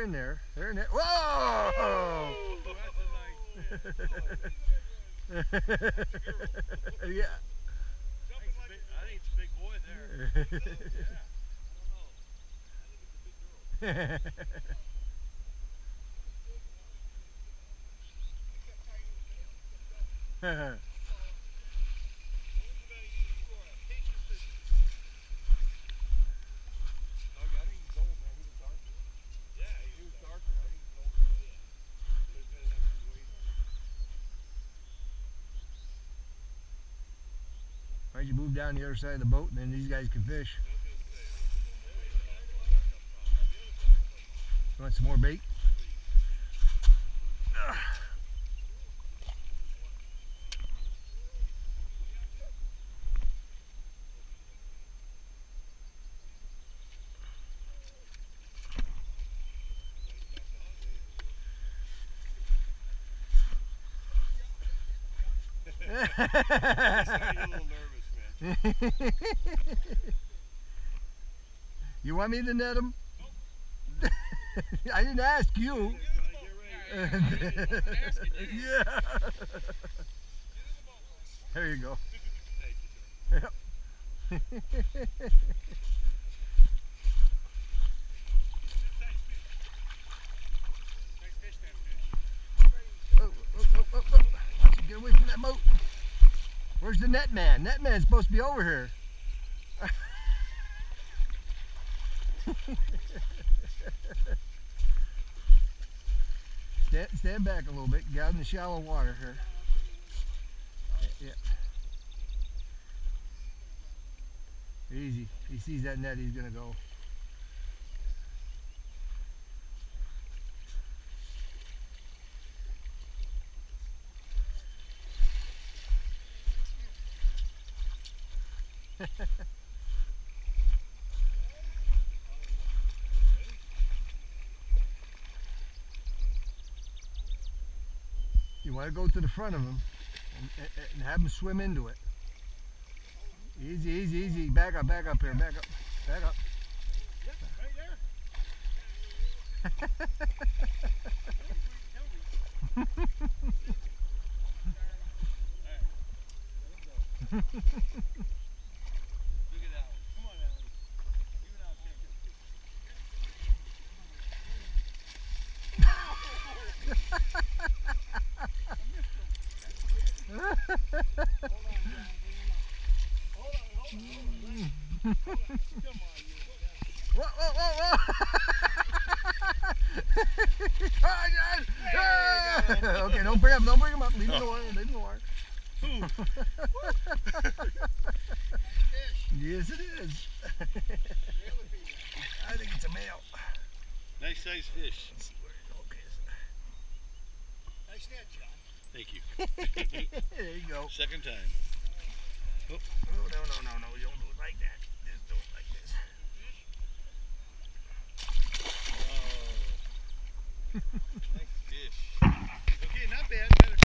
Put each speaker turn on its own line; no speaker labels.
they're in there. They're in there. Whoa!
Yeah. I think it's
a big boy there.
Yeah.
I don't know. I think it's a big girl.
Why'd you move down the other side of the boat and then these guys can fish? You want some more bait? you want me to net him? I didn't ask you.
yeah.
There you go. Yep. Oh, oh, oh, oh, oh. Get away from that boat. Where's the net man? Net man's supposed to be over here. stand, stand back a little bit. Get out in the shallow water here. Yeah. Easy. He sees that net, he's gonna go. To go to the front of him and, and, and have him swim into it.
Easy, easy, easy. Back
up, back up here. Back up. Back up.
Look Whoa,
whoa, whoa, whoa! Come on, John! Okay, don't bring him, don't bring him up. Leave him alone, leave him alone. yes, it is. I think it's a male.
Nice sized fish.
Let's see where it okay.
Nice net, John.
Thank you.
There you go.
Second time. Oh,
no, no, no, no, no. You don't do it like that. Just do it like this.
Oh.